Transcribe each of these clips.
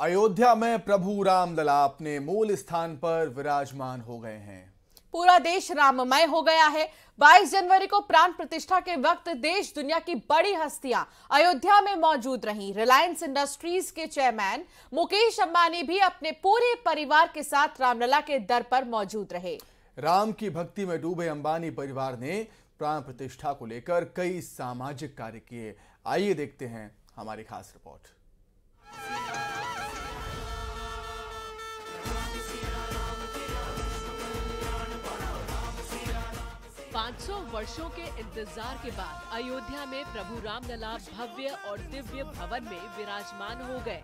अयोध्या में प्रभु रामलला अपने मूल स्थान पर विराजमान हो गए हैं। पूरा देश राममय हो गया है। 22 जनवरी को प्राण प्रतिष्ठा के वक्त देश दुनिया की बड़ी हस्तियाँ अयोध्या में मौजूद रहीं। रिलायंस इंडस्ट्रीज़ के चेयरमैन मुकेश अंबानी भी अपने पूरे परिवार के साथ रामलला के दर पर मौजूद रहे। राम की भक्ति में डूबे अंबानी परिवार ने प्राण प्रतिष्ठा को लेकर कई सामाजिक कार्य किए। आइए देखते हैं हमारी खास रिपोर्ट। 500 वर्षों के इंतज़ार के बाद अयोध्या में प्रभु रामलला भव्य और दिव्य भवन में विराजमान हो गए।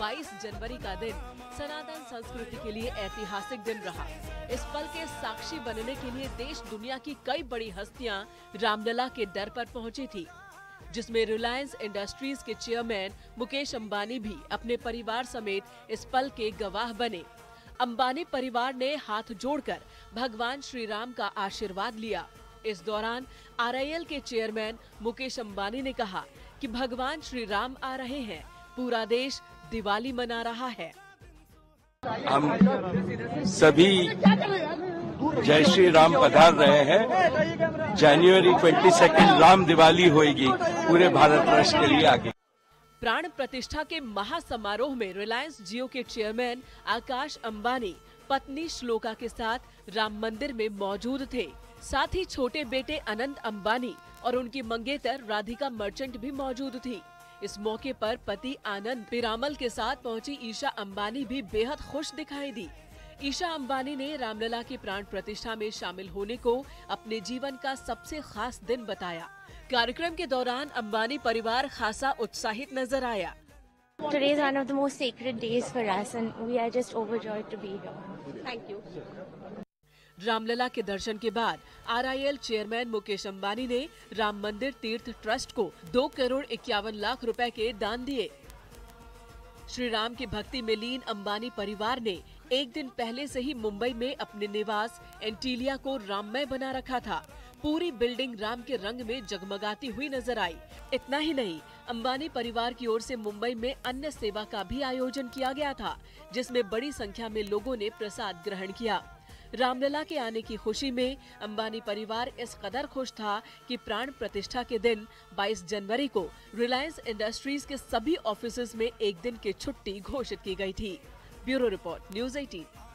22 जनवरी का दिन सनातन संस्कृति के लिए ऐतिहासिक दिन रहा। इस पल के साक्षी बनने के लिए देश दुनिया की कई बड़ी हस्तियाँ रामलला के दर पर पहुँची थी, जिसमें रिलायंस इंडस्ट्रीज़ के चेयरमैन मुकेश अंबानी भी अपने परिवार समेत इस पल के गवाह बने। अंबानी परिवार ने हाथ जोड़कर भगवान श्री राम का आशीर्वाद लिया। इस दौरान आर के चेयरमैन मुकेश अंबानी ने कहा कि भगवान श्री राम आ रहे हैं। पूरा देश दिवाली मना रहा है। हम सभी जय श्री राम पधार रहे हैं। जनवरी ट्वेंटी सेकेंड राम दिवाली होगी पूरे भारत वर्ष के लिए आगे। प्राण प्रतिष्ठा के महासमारोह में रिलायंस जियो के चेयरमैन आकाश अंबानी, पत्नी श्लोका के साथ राम मंदिर में मौजूद थे। साथ ही छोटे बेटे अनंत अंबानी और उनकी मंगेतर राधिका मर्चेंट भी मौजूद थी। इस मौके पर पति आनंद पिरामल के साथ पहुँची ईशा अंबानी भी बेहद खुश दिखाई दी। ईशा अंबानी ने रामलला की प्राण प्रतिष्ठा में शामिल होने को अपने जीवन का सबसे खास दिन बताया। कार्यक्रम के दौरान अंबानी परिवार खासा उत्साहित नज़र आया Today is one of the most sacred days for us and we are just overjoyed to be here. Thank you. Ramlala के दर्शन के बाद आरआईएल चेयरमैन मुकेश अंबानी ने राम मंदिर तीर्थ ट्रस्ट को दो करोड़ इक्यावन लाख रुपए के दान दिए श्री राम की भक्ति में लीन अंबानी परिवार ने एक दिन पहले से ही मुंबई में अपने निवास एंटीलिया को राममय बना रखा था। पूरी बिल्डिंग राम के रंग में जगमगाती हुई नज़र आई। इतना ही नहीं, अंबानी परिवार की ओर से मुंबई में अन्य सेवा का भी आयोजन किया गया था, जिसमें बड़ी संख्या में लोगों ने प्रसाद ग्रहण किया। रामलला के आने की खुशी में अंबानी परिवार इस कदर खुश था कि प्राण प्रतिष्ठा के दिन 22 जनवरी को, रिलायंस इंडस्ट्रीज़ के सभी ऑफ़िस में एक दिन की छुट्टी घोषित की गई थी। Bureau Report, News 18.